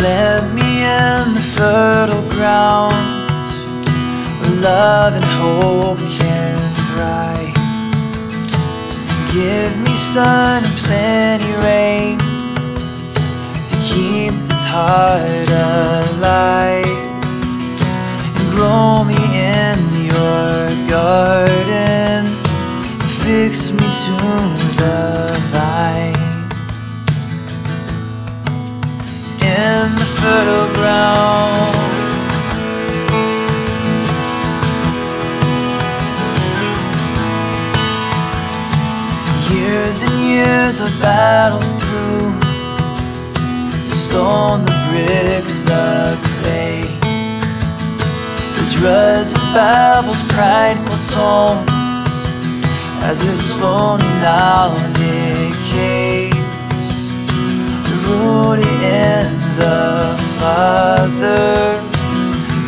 Plant me in the fertile ground Where love and hope can thrive. Give me sun and plenty rain To keep this heart alive Years and years of battle through the stone, the brick, the clay. The dreads of Babel's prideful tones as it slowly now decays rooted in the Father,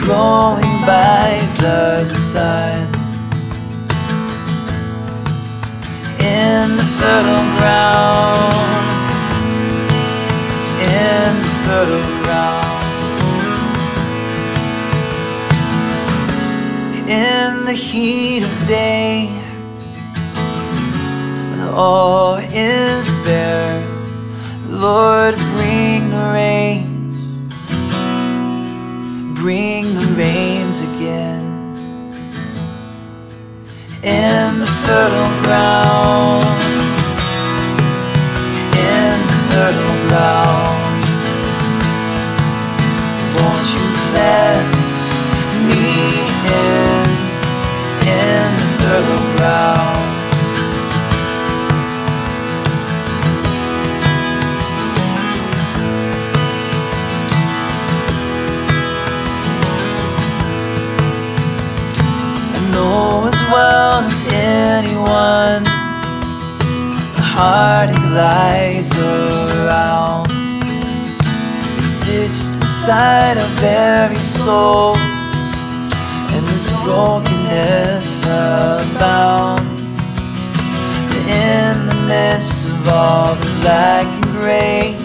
growing by the Son. In the fertile ground, in the fertile ground, in the heat of day, when all is bare. Lord, bring the rains, bring the rains again. In the fertile ground, anyone. The heartache lies around. Stitched inside of very souls And this brokenness abounds. In the midst of all the black and gray